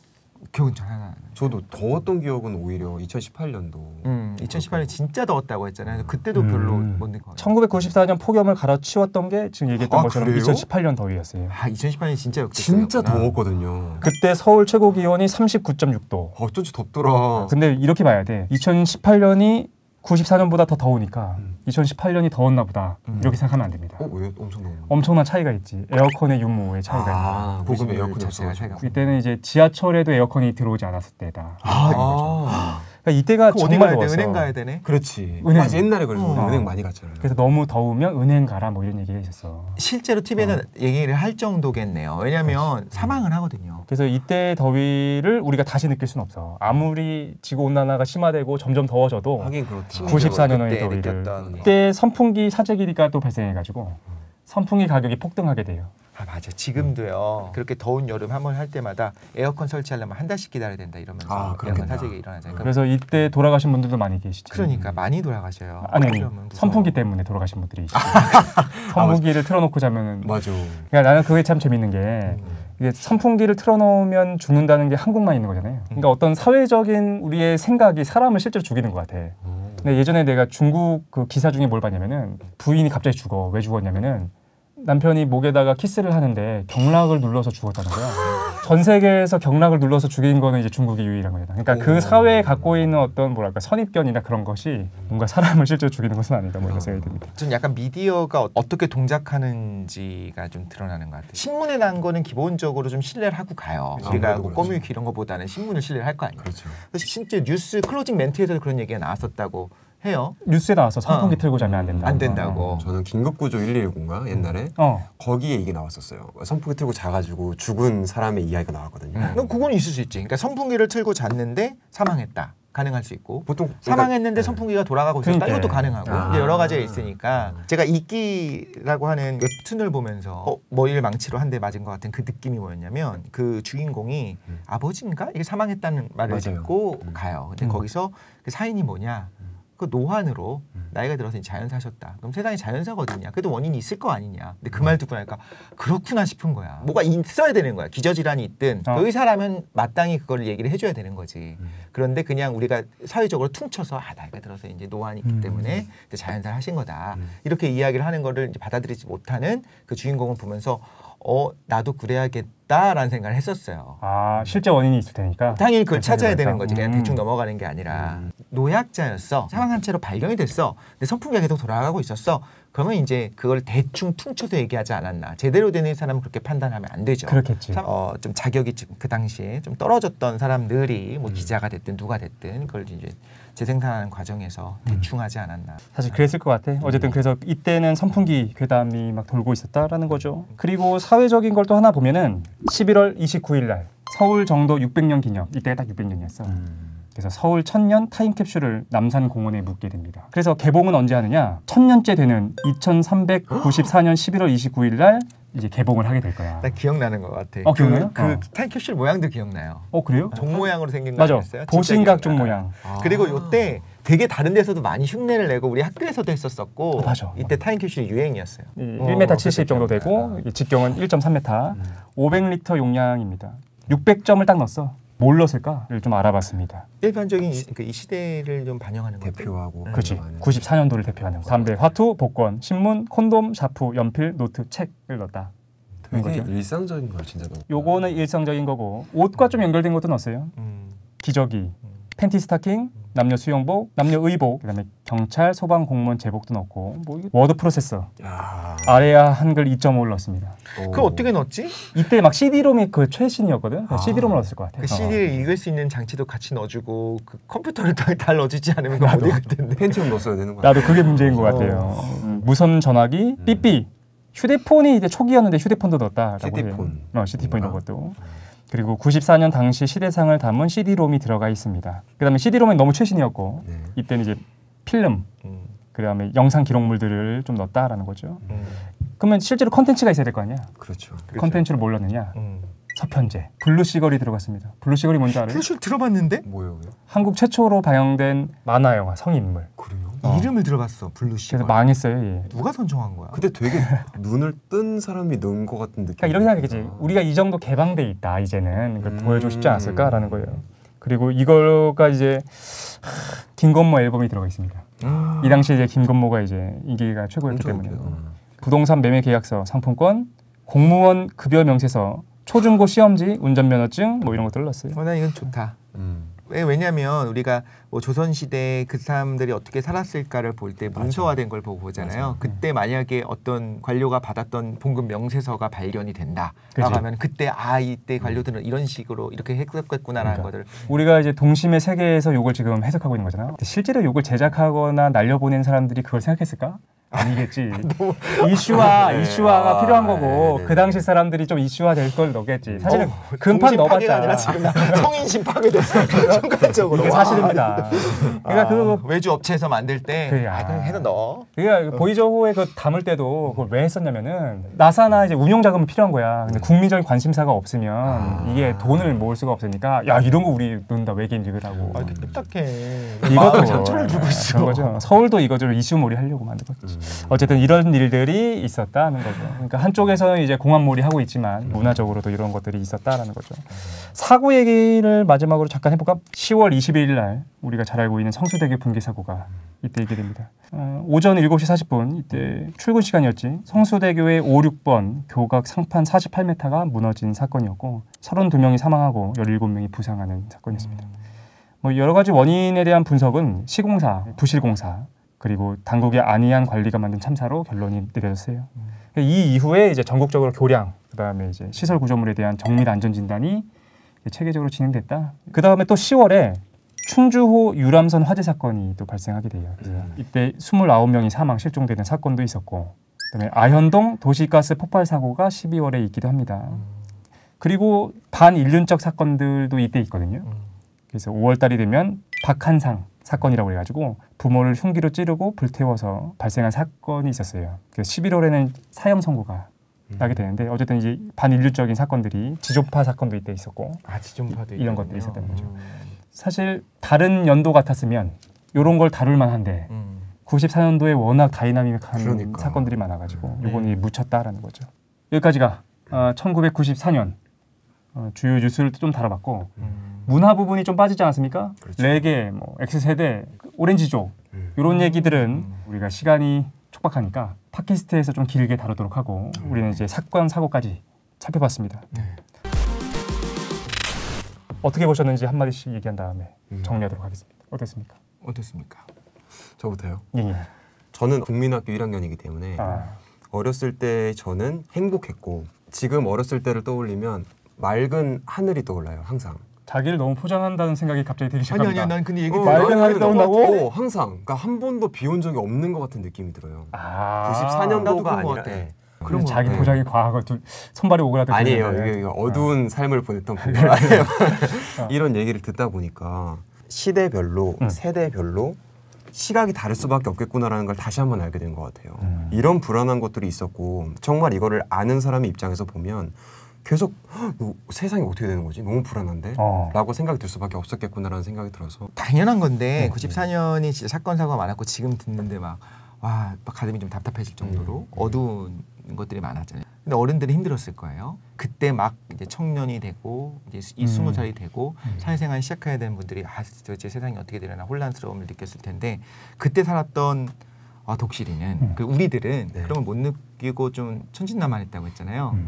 기억은 잘안 나요. 저도 더웠던 기억은 오히려 2018년도. 음, 2018년 진짜 더웠다고 했잖아요. 그래서 그때도 음. 별로 못 느껴요. 1994년 폭염을 갈아치웠던 게 지금 얘기했던 아, 것처럼 그래요? 2018년 더위였어요. 아, 2018년이 진짜 역대 진짜. 더웠거든요. 그때 서울 최고 기온이 39.6도. 어쩐지 덥더라. 근데 이렇게 봐야 돼. 2018년이 94년보다 더 더우니까 음. 2018년이 더웠나 보다 음. 이렇게 생각하면 안 됩니다. 어, 왜 엄청 엄청난 차이가 있지. 에어컨의 유무의 차이가 있는 아, 고급 91 에어컨이 자체가. 차이가 이때는 이제 지하철에도 에어컨이 들어오지 않았을 때다. 아, 그러니까 이때가 그 어디 가야 돼? 은행 가야 되네. 그렇지. 은행. 맞아 옛날에 그래서 어. 은행 많이 갔잖아요. 그래서 너무 더우면 은행 가라 뭐 이런 얘기가 있었어. 실제로 TV에는 얘기를 할 정도겠네요. 왜냐하면 사망을 하거든요. 그래서 이때 더위를 우리가 다시 느낄 수는 없어. 아무리 지구 온난화가 심화되고 점점 더워져도 하긴 그렇다. 94년의 그때 더위를 그때 선풍기 사재기가 또 발생해가지고 선풍기 가격이 폭등하게 돼요. 아 맞아 지금도요 그렇게 더운 여름 한 번 할 때마다 에어컨 설치하려면 한 달씩 기다려야 된다 이러면서 아, 에어컨. 사재기 일어나잖아요 그래서 이때 돌아가신 분들도 많이 계시죠. 그러니까 많이 돌아가셔요 아니, 무서워. 선풍기 때문에 돌아가신 분들이 있죠. [LAUGHS] 선풍기를 틀어놓고 자면은 맞아. 그러니까 나는 그게 참 재밌는 게 이게 선풍기를 틀어놓으면 죽는다는 게 한국만 있는 거잖아요. 그러니까 어떤 사회적인 우리의 생각이 사람을 실제로 죽이는 것 같아. 어. 근데 예전에 내가 중국 그 기사 중에 뭘 봤냐면은 부인이 갑자기 죽어. 왜 죽었냐면은 남편이 목에다가 키스를 하는데 경락을 눌러서 죽었다는 거야. 전 세계에서 경락을 눌러서 죽인 거는 이제 중국이 유일한 거잖아. 그러니까 그 오. 사회에 갖고 있는 어떤 뭐랄까 선입견이나 그런 것이 뭔가 사람을 실제로 죽이는 것은 아니다. 뭐 이런 생각이 듭니다. 전 약간 미디어가 어- 어떻게 동작하는지가 좀 드러나는 것 같아요. 신문에 난 거는 기본적으로 좀 신뢰를 하고 가요. 우리가 뭐. 꺼무위키 이런 거보다는 신문을 신뢰를 할 거 아니에요. 그렇죠. 그래서 진짜 뉴스 클로징 멘트에서도 그런 얘기가 나왔었다고 해요. 뉴스에 나와서 선풍기 어. 틀고 자면 안 된다. 안 된다고. 저는 긴급구조 119인가 옛날에 어. 거기에 이게 나왔었어요. 선풍기 틀고 자가지고 죽은 사람의 이야기가 나왔거든요. 음. 그럼 그건 있을 수 있지. 그러니까 선풍기를 틀고 잤는데 사망했다. 가능할 수 있고 보통 사망했는데 그러니까- 선풍기가 돌아가고 있었다. 그러니까. 이것도 가능하고 아. 근데 여러 가지가 있으니까 제가 이끼라고 하는 웹툰을 보면서 어, 머리를 망치로 한 대 맞은 것 같은 그 느낌이 뭐였냐면 그 주인공이 음. 아버지인가 이게 사망했다는 말을 맞아요. 듣고 음. 가요. 근데 음. 거기서 그 사인이 뭐냐? 그 노환으로 음. 나이가 들어서 이제 자연사셨다. 그럼 세상에 어딨냐? 그래도 원인이 있을 거 아니냐? 근데 그 음. 말 듣고 나니까 그렇구나 싶은 거야. 뭐가 있어야 되는 거야. 기저질환이 있든 어. 그 의사라면 마땅히 그걸 얘기를 해줘야 되는 거지. 음. 그런데 그냥 우리가 사회적으로 퉁쳐서 아 나이가 들어서 이제 노안이 있기 음. 때문에 자연사를 하신 거다. 음. 이렇게 이야기를 하는 거를 받아들이지 못하는 그 주인공을 보면서 어 나도 그래야겠다라는 생각을 했었어요. 아 실제 원인이 있을 테니까. 당연히 그걸 그렇게 찾아야 하지 되는 말자. 거지. 그냥 음. 대충 넘어가는 게 아니라 음. 노약자였어. 사망한 채로 발견이 됐어. 근데 선풍기가 계속 돌아가고 있었어. 그러면 이제 그걸 대충 퉁쳐서 얘기하지 않았나. 제대로 된 사람은 그렇게 판단하면 안 되죠. 그렇겠지. 참, 어, 좀 자격이 좀그 당시에 좀 떨어졌던 사람들이 뭐 음. 기자가 됐든 누가 됐든 그걸 이제 재생산하는 과정에서 대충 하지 않았나. 사실 그랬을 것 같아. 어쨌든 그래서 이때는 선풍기 괴담이 막 돌고 있었다라는 거죠. 그리고 사회적인 걸 또 하나 보면은 11월 29일 날 서울 정도 600년 기념 이때가 딱 600년이었어. 음. 그래서 서울 천년 타임캡슐을 남산공원에 묻게 됩니다. 그래서 개봉은 언제 하느냐? 천년째 되는 2394년 11월 29일 날 이제 개봉을 하게 될 거야. 나 기억나는 것 같아. 어, 기억나요? 그, 어. 그 타임캡슐 모양도 기억나요. 어 그래요? 종 모양으로 생긴 거 맞아. 진짜 도신각종 기억나. 모양. 아. 그리고 요때 되게 다른 데서도 많이 흉내를 내고 우리 학교에서도 했었었고 아, 맞아. 이때 타임캡슐이 유행이었어요. 이 어, 1m 70 정도 되고. 이 직경은 1.3m, 음. 500리터 용량입니다. 600점을 딱 넣었어. 뭘 넣었을까를 좀 알아봤습니다. 일반적인 이, 그이 시대를 좀 반영하는. 대표하고 그렇지. 많은. 94년도를 대표하는 거. 담배, 화투, 복권, 신문, 콘돔, 샤프, 연필, 노트, 책을 넣었다. 되게. 일상적인 거야 진짜 너무. 요거는 일상적인 거고 옷과 좀 연결된 것도 넣었어요. 음. 기저귀, 팬티 스타킹, 남녀 수영복, 남녀 의복, 그다음에 경찰, 소방 공무원 제복도 넣고 뭐 워드 프로세서 야. 아래아 한글 2.5를 넣었습니다. 그거 어떻게 넣었지? 이때 막 CD롬이 그 최신이었거든. 아. CD롬을 넣었을 것 같아. 그 CD를 읽을 수 있는 장치도 같이 넣어주고 그 컴퓨터를 다, [LAUGHS] 다 넣어주지 않으면 그거 못 읽을 텐데. 팬티움 넣었어야 되는 거야. 나도 그게 문제인 것 같아요. 음, 무선 전화기, 음. 삐삐, 휴대폰이 이제 초기였는데 휴대폰도 넣었다라고 CD폰. 해요. 어, 이런 아. 것도. 그리고 94년 당시 시대상을 담은 CD롬이 들어가 있습니다. 그다음에 CD롬은 너무 최신이었고 네. 이때는 이제 필름, 음. 그다음에 영상 기록물들을 좀 넣었다라는 거죠. 음. 그러면 실제로 컨텐츠가 있어야 될 거 아니야? 그렇죠. 그렇죠. 컨텐츠를 뭘 넣느냐? 음. 서편제, 블루시걸이 들어갔습니다. 블루시걸이 뭔지 알아요? 블루시걸 들어봤는데 뭐예요? 한국 최초로 방영된 만화 영화 성인물. 그래요? 어. 이름을 들어봤어 블루시. 그래서 망했어요. 예. 누가 선정한 거야? 근데 되게 눈을 뜬 사람이 넣은 것 같은 느낌. 그러니까 이렇게 생각하겠지. 우리가 이 정도 개방돼 있다 이제는 그걸 음. 보여주고 싶지 않았을까라는 거예요. 그리고 이거가 이제 하, 김건모 앨범이 들어가 있습니다. 음. 이 당시 이제 김건모가 이제 인기가 최고였기 때문에 웃겨요. 부동산 매매 계약서, 상품권, 공무원 급여 명세서, 초중고 시험지, 운전면허증 뭐 이런 것들을 넣었어요. 어, 난 이건 좋다. 음. 왜- 왜냐면 우리가 뭐 조선시대 그 사람들이 어떻게 살았을까를 볼 때 문서화된 걸 보고 보잖아요. 그때 만약에 어떤 관료가 받았던 봉급 명세서가 발견이 된다. 그치. 라고 하면 그때 아 이때 관료들은 이런 식으로 이렇게 했었겠구나라는 그러니까. 것을 우리가 이제 동심의 세계에서 욕을 지금 해석하고 있는 거잖아요. 실제로 욕을 제작하거나 날려보낸 사람들이 그걸 생각했을까? 아니겠지. [LAUGHS] [LAUGHS] 이슈화, 네. 이슈화가 아, 필요한 거고 네, 그 당시 사람들이 좀 이슈화 될 걸 넣겠지. 사실은 동심 [LAUGHS] 금판 파괴가 아니라 넣어봤자 지금 나 성인심 파괴됐어. 순간적으로. 이게 사실입니다. 그러니까 그 아, 외주 업체에서 만들 때 그래, 아, 아. 그냥 해서 넣어. 그러니까 보이저호에 그 담을 때도 그걸 왜 했었냐면은 나사나 이제 운용 자금이 필요한 거야. 근데 국민적인 관심사가 없으면 이게 돈을 모을 수가 없으니까 야 이런 거 우리 넣는다 외계인 읽으라고. 아, 이렇게 삐딱해. 이것도 상처를 주고 있어. 거죠. 서울도 이거 좀 이슈몰이 하려고 만든 거지. 어쨌든 이런 일들이 있었다는 거죠. 그러니까 한쪽에서는 이제 공안몰이 하고 있지만 문화적으로도 이런 것들이 있었다라는 거죠. 사고 얘기를 마지막으로 잠깐 해볼까? 10월 21일 날 우리가 잘 알고 있는 성수대교 붕괴 사고가 이때 있게 됩니다. 어, 오전 7시 40분 이때 출근 시간이었지. 성수대교의 5, 6번 교각 상판 48m가 무너진 사건이었고 32명이 사망하고 17명이 부상하는 사건이었습니다. 뭐 여러 가지 원인에 대한 분석은 시공사, 부실공사 그리고 당국의 안이한 관리가 만든 참사로 결론이 내려졌어요. 이 이후에 이제 전국적으로 교량, 그다음에 이제 시설 구조물에 대한 정밀 안전 진단이 체계적으로 진행됐다. 그다음에 또 10월에 충주호 유람선 화재 사건이 또 발생하게 돼요. 그래서 이때 29명이 사망 실종되는 사건도 있었고 그다음에 아현동 도시가스 폭발 사고가 12월에 있기도 합니다. 그리고 반인륜적 사건들도 이때 있거든요. 그래서 5월 달이 되면 박한상 사건이라고 해가지고 부모를 흉기로 찌르고 불태워서 발생한 사건이 있었어요. 그래서 11월에는 사형 선고가 나게 되는데 어쨌든 이제 반인륜적인 사건들이 지존파 사건도 이때 있었고 아, 지존파도 이런. 것들이 있었다는 거죠. 음. 사실 다른 연도 같았으면 이런 걸 다룰 만한데 음. 94년도에 워낙 다이나믹한 그러니까. 사건들이 많아가지고 네. 요번이 묻혔다라는 거죠. 여기까지가 어, 1994년 어, 주요 뉴스를 좀 다뤄봤고 음. 문화 부분이 좀 빠지지 않았습니까? 그렇죠. 레게, 뭐 X 세대, 오렌지족 음. 이런 얘기들은 음. 우리가 시간이 촉박하니까 팟캐스트에서 좀 길게 다루도록 하고 우리는 이제 사건 사고까지 살펴봤습니다. 네. 어떻게 보셨는지 한 마디씩 얘기한 다음에 음. 정리하도록 하겠습니다. 어땠습니까? 어떻습니까? 저부터요. 예. 예. 저는 국민학교 1학년이기 때문에 아, 어렸을 때 저는 행복했고 지금 어렸을 때를 떠올리면 맑은 하늘이 떠올라요 항상. 자기를 너무 포장한다는 생각이 갑자기 들기 아니 시작합니다. 아니야, 난 근데 얘기 어, 떠온다고? 어, 항상. 그러니까 한 번도 비온 적이 없는 것 같은 느낌이 들어요. 아, 94년도가 나도 그런 것 아니라 같아. 예. 그런 자기 거 같아. 포장이 과하고 좀 손발이 오그라들고 아니에요. 이게, 이게 어두운 삶을 보냈던 [LAUGHS] 아니에요. [LAUGHS] 이런 얘기를 듣다 보니까 시대별로 음. 세대별로 시각이 다를 수밖에 없겠구나라는 걸 다시 한번 알게 된 것 같아요. 음. 이런 불안한 것들이 있었고 정말 이거를 아는 사람의 입장에서 보면 계속 "세상이 어떻게 되는 거지? 너무 불안한데? 어. 라고 생각이 들 수밖에 없었겠구나라는 생각이 들어서 당연한 건데 네. 94년이 진짜 사건 사고가 많았고 지금 듣는데 막 와, 막 가슴이 좀 답답해질 정도로 어두운 것들이 많았잖아요. 근데 어른들이 힘들었을 거예요. 그때 막 이제 청년이 되고 이제 이 음. 스무 살이 되고 음. 사회생활 시작해야 되는 분들이 아, 도대체 세상이 어떻게 되려나 혼란스러움을 느꼈을 텐데 그때 살았던 아, 독실이는 음. 그 우리들은 네. 그런 걸 못 느끼고 좀 천진난만했다고 했잖아요.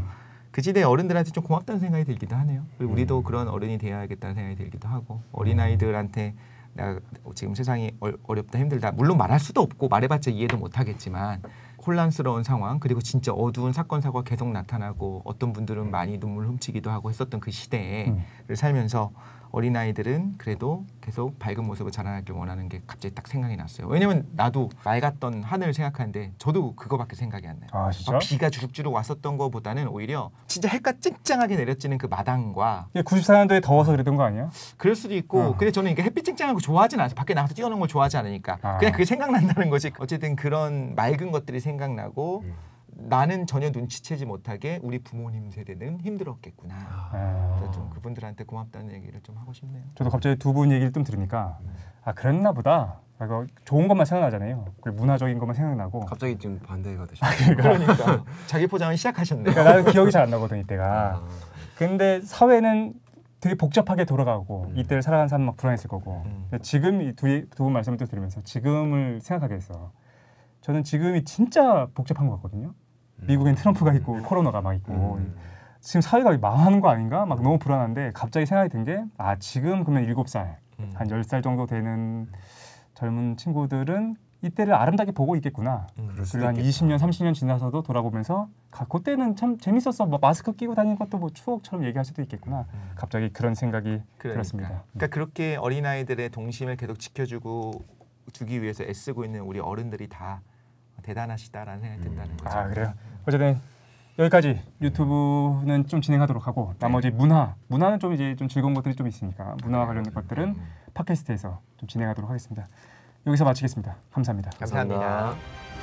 음. 그 시대 어른들한테 좀 고맙다는 생각이 들기도 하네요. 그리고 우리도 음. 그런 어른이 되어야겠다는 생각이 들기도 하고 어린 아이들한테 내가 지금 세상이 어, 어렵다 힘들다 물론 말할 수도 없고 말해봤자 이해도 못하겠지만 혼란스러운 상황 그리고 진짜 어두운 사건 사고가 계속 나타나고 어떤 분들은 많이 눈물 훔치기도 하고 했었던 그 시대에 음. 를 살면서 어린 아이들은 그래도 계속 밝은 모습을 자라나길 원하는 게 갑자기 딱 생각이 났어요. 왜냐면 나도 맑았던 하늘을 생각하는데 저도 그거밖에 생각이 안 나요. 아 진짜? 막 비가 주룩주룩 왔었던 것보다는 오히려 진짜 해가 쨍쨍하게 내려지는 그 마당과 94년도에 더워서 그랬던 거 아니야? 그럴 수도 있고 어. 근데 저는 이게 햇빛 쨍쨍한 거 좋아하진 않아요 밖에 나가서 뛰어노는 걸 좋아하지 않으니까 아. 그냥 그게 생각난다는 거지 어쨌든 그런 맑은 것들이 생각나고 음. 나는 전혀 눈치채지 못하게 우리 부모님 세대는 힘들었겠구나 아, 좀 그분들한테 고맙다는 얘기를 좀 하고 싶네요 저도 갑자기 두 분 얘기를 좀 들으니까 아 그랬나 보다. 아, 좋은 것만 생각나잖아요. 그리고 문화적인 것만 생각나고. 갑자기 지금 반대가 되셨어요. 그러니까 자기 포장을 시작하셨네요 그러니까 나는 기억이 잘 안 나거든 이때가. 아, 근데 사회는 되게 복잡하게 돌아가고 음. 이때를 살아가는 사람 막 불안했을 거고 음. 지금 이두분 말씀을 또 들으면서 지금을 생각하게 했어. 저는 지금이 진짜 복잡한 것 같거든요. 미국엔 트럼프가 있고 코로나가 막 있고 음. 지금 사회가 망하는 거 아닌가? 막 너무 불안한데 갑자기 생각이 든 게 아 지금 그러면 일곱 살 음. 한 10살 정도 되는 젊은 친구들은 이때를 아름답게 보고 있겠구나. 음. 그리고 한 있겠다. 20년, 30년 지나서도 돌아보면서 가- 그때는 참 재밌었어. 뭐 마스크 끼고 다니는 것도 뭐 추억처럼 얘기할 수도 있겠구나. 음. 갑자기 그런 생각이 그러니까. 들었습니다. 그러니까 그렇게 어린아이들의 동심을 계속 지켜주고 주기 위해서 애쓰고 있는 우리 어른들이 다 대단하시다라는 생각이 든다는 거죠. 아 그래요. 어쨌든 여기까지 유튜브는 좀 진행하도록 하고 나머지 문화, 문화는 좀 이제 좀 즐거운 것들이 좀 있으니까 문화와 관련된 것들은 음. 팟캐스트에서 좀 진행하도록 하겠습니다. 여기서 마치겠습니다. 감사합니다. 감사합니다. 감사합니다.